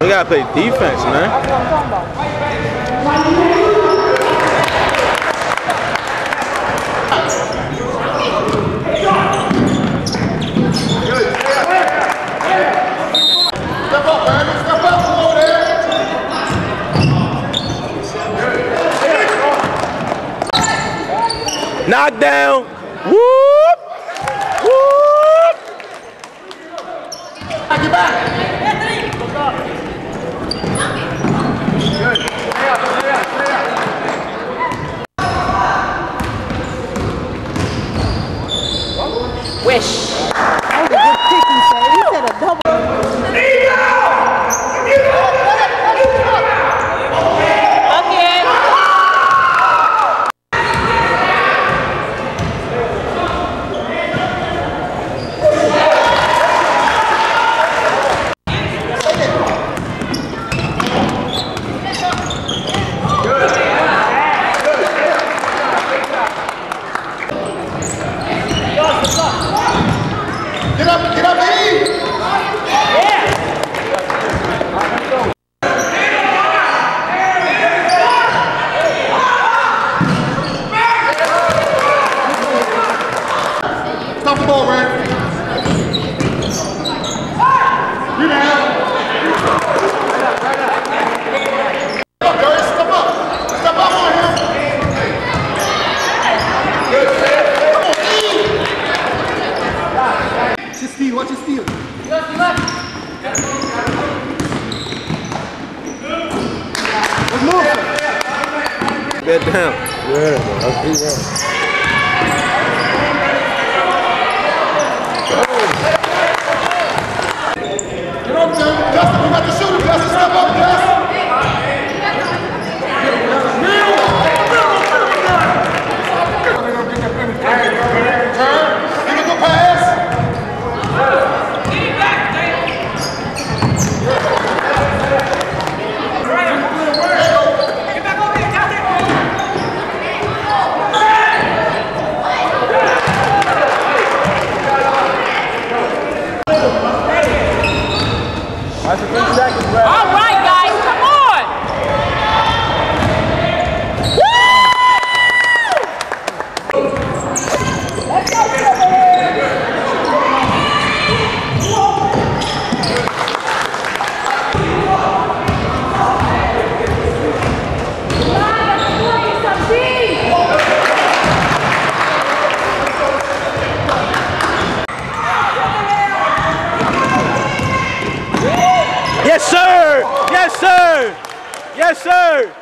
We gotta play defense, man. There. Knockdown. Whoop. Whoop. Back your back. Wish. Get up, get up, E. Stop the ball, Red. You down. Step up, Darius. Step up. Step up on him. Come on, E. Watch your steal. Let's move. Get down. Yeah, man. I see that. Justin. You got the shooter. Justin, step up, Justin. All right, guys, come on. Yes, sir. Yes, sir. Yes, sir.